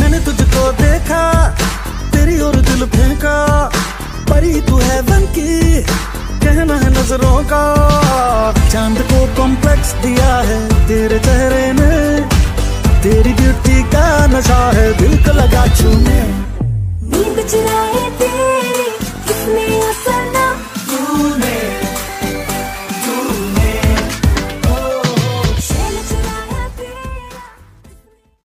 मैंने तुझको देखा, तेरी और दिल फेंका, परी तू है वन की, कहना है नज़रों का। चाँद को कॉम्प्लेक्स दिया है तेरे चेहरे ने तेरी ब्यूटी का